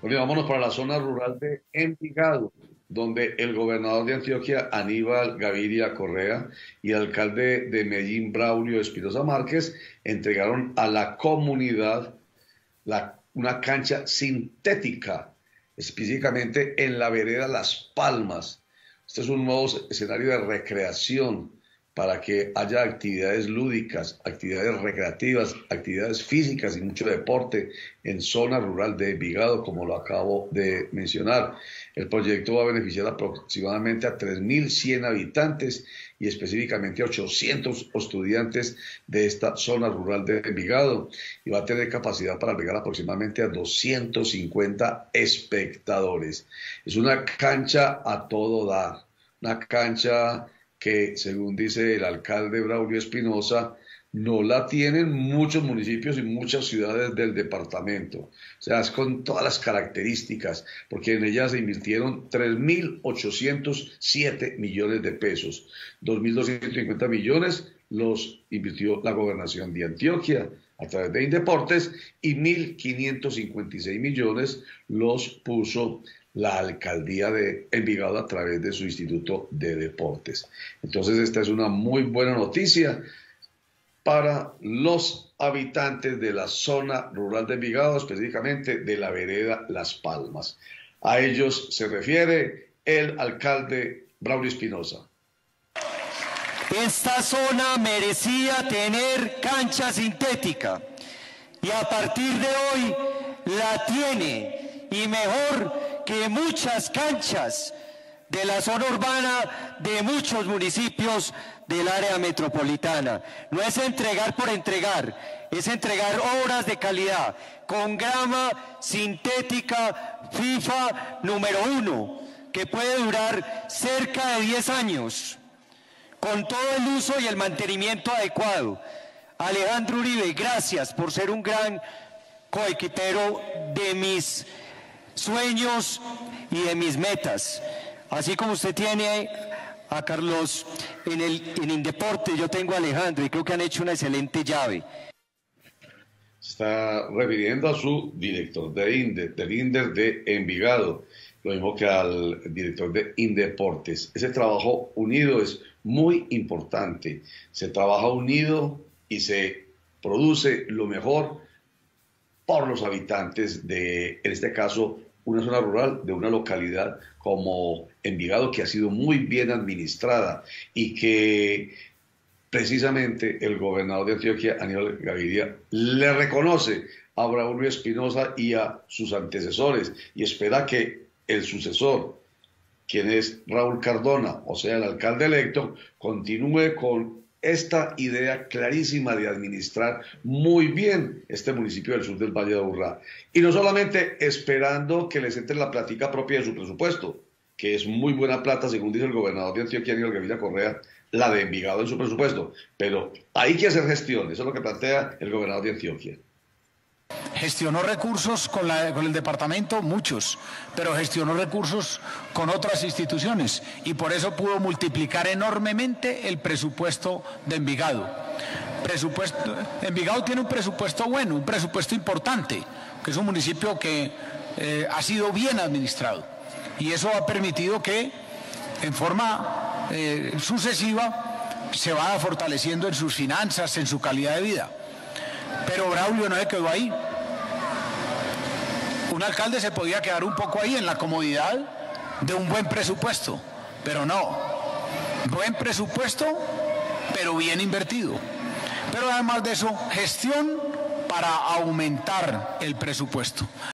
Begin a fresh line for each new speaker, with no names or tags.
Vámonos para la zona rural de Envigado, donde el gobernador de Antioquia, Aníbal Gaviria Correa, y el alcalde de Medellín, Braulio Espinosa Márquez, entregaron a la comunidad una cancha sintética, específicamente en la vereda Las Palmas. Este es un nuevo escenario de recreación para que haya actividades lúdicas, actividades recreativas, actividades físicas y mucho deporte en zona rural de Envigado, como lo acabo de mencionar. El proyecto va a beneficiar aproximadamente a 3.100 habitantes y específicamente a 800 estudiantes de esta zona rural de Envigado y va a tener capacidad para albergar aproximadamente a 250 espectadores. Es una cancha a todo dar, una cancha que, según dice el alcalde Braulio Espinosa, no la tienen muchos municipios y muchas ciudades del departamento. O sea, es con todas las características, porque en ella se invirtieron 3.807 millones de pesos. 2.250 millones los invirtió la gobernación de Antioquia a través de Indeportes y 1.556 millones los puso la alcaldía de Envigado a través de su Instituto de Deportes. Entonces, esta es una muy buena noticia para los habitantes de la zona rural de Envigado, específicamente de la vereda Las Palmas. A ellos se refiere el alcalde Braulio Espinosa.
Esta zona merecía tener cancha sintética y a partir de hoy la tiene y mejor que muchas canchas de la zona urbana de muchos municipios del área metropolitana. No es entregar por entregar, es entregar obras de calidad con grama sintética FIFA número uno, que puede durar cerca de 10 años, con todo el uso y el mantenimiento adecuado. Alejandro Uribe, gracias por ser un gran coequipero de mis sueños y de mis metas. Así como usted tiene a Carlos en el en Indeporte, yo tengo a Alejandro y creo que han hecho una excelente llave.
está refiriendo a su director de INDE, del INDER de Envigado, lo mismo que al director de Indeportes. Ese trabajo unido es muy importante. Se trabaja unido y se produce lo mejor por los habitantes de, en este caso, una zona rural de una localidad como Envigado que ha sido muy bien administrada y que precisamente el gobernador de Antioquia, Aníbal Gaviria, le reconoce a Braulio Espinosa y a sus antecesores y espera que el sucesor, quien es Raúl Cardona, o sea, el alcalde electo, continúe con esta idea clarísima de administrar muy bien este municipio del sur del Valle de Aburrá. Y no solamente esperando que les entre la plática propia de su presupuesto, que es muy buena plata, según dice el gobernador de Antioquia, Daniel Gaviria Correa, la de Envigado en su presupuesto. Pero hay que hacer gestión, eso es lo que plantea el gobernador de Antioquia.
Gestionó recursos con, el departamento, muchos, pero gestionó recursos con otras instituciones y por eso pudo multiplicar enormemente el presupuesto de Envigado. Presupuesto, Envigado tiene un presupuesto bueno, un presupuesto importante, que es un municipio que eh, ha sido bien administrado y eso ha permitido que en forma eh, sucesiva se vaya fortaleciendo en sus finanzas, en su calidad de vida. Pero Braulio no se quedó ahí. Un alcalde se podía quedar un poco ahí en la comodidad de un buen presupuesto, pero no. Buen presupuesto, pero bien invertido. Pero además de eso, gestión para aumentar el presupuesto.